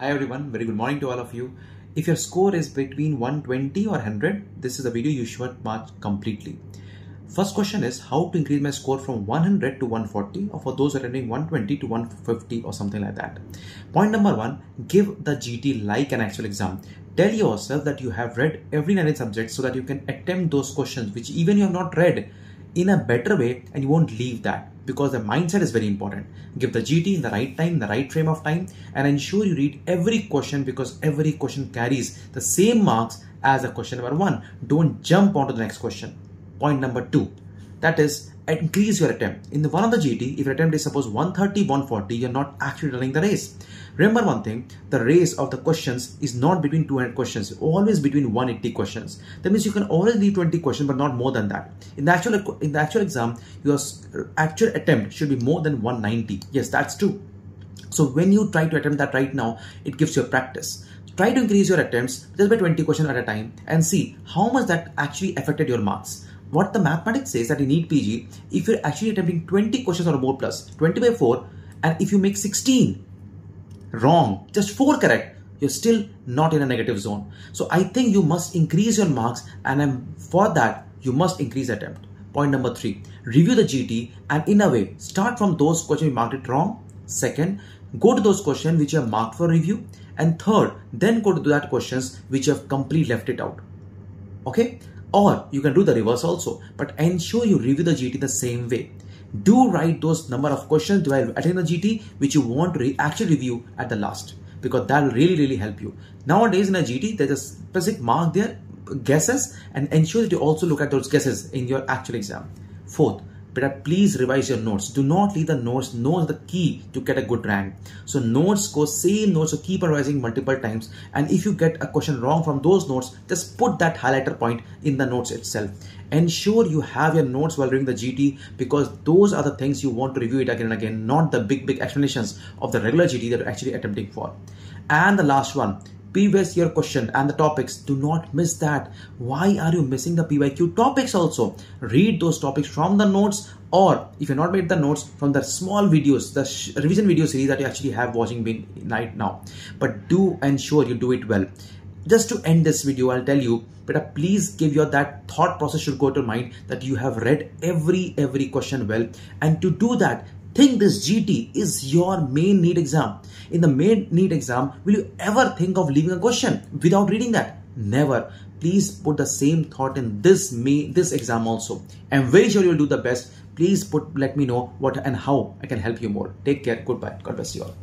Hi everyone, very good morning to all of you. If your score is between 120 or 100, this is a video you should mark completely. First question is how to increase my score from 100 to 140 or for those attending 120 to 150 or something like that. Point number one, give the GT like an actual exam. Tell yourself that you have read every 90 subjects so that you can attempt those questions which even you have not read in a better way and you won't leave that because the mindset is very important. Give the GT in the right time, the right frame of time, and ensure you read every question because every question carries the same marks as a question number one. Don't jump onto the next question. Point number two, that is increase your attempt. In the one of the GT, if your attempt is suppose 130, 140, you're not actually running the race. Remember one thing, the race of the questions is not between 200 questions, always between 180 questions. That means you can always leave 20 questions, but not more than that. In the actual in the actual exam, your actual attempt should be more than 190. Yes, that's true. So when you try to attempt that right now, it gives you a practice. Try to increase your attempts just by 20 questions at a time and see how much that actually affected your marks what the mathematics says that you need PG if you're actually attempting 20 questions or more plus 20 by 4 and if you make 16 wrong just 4 correct you're still not in a negative zone. So I think you must increase your marks and for that you must increase attempt. Point number 3 review the GT and in a way start from those questions you marked it wrong. Second go to those questions which you have marked for review. And third then go to that questions which you have completely left it out okay or you can do the reverse also, but ensure you review the GT the same way. Do write those number of questions while attending the GT which you want to re actually review at the last because that will really really help you. Nowadays in a GT there's a specific mark there guesses and ensure that you also look at those guesses in your actual exam. Fourth, but please revise your notes. Do not leave the notes. Notes the key to get a good rank. So notes go same notes, so keep revising multiple times. And if you get a question wrong from those notes, just put that highlighter point in the notes itself. Ensure you have your notes while doing the GT because those are the things you want to review it again and again, not the big, big explanations of the regular GT that you're actually attempting for. And the last one, previous year question and the topics. Do not miss that. Why are you missing the pyq topics also? Read those topics from the notes or if you're not made the notes from the small videos the revision video series that you actually have watching right now. But do ensure you do it well. Just to end this video i'll tell you but please give your that thought process should go to mind that you have read every every question well. And to do that think this GT is your main NEET exam. In the main NEET exam, will you ever think of leaving a question without reading that? Never. Please put the same thought in this me this exam also. I'm very sure you'll do the best. Please put let me know what and how I can help you more. Take care. Goodbye. God bless you all.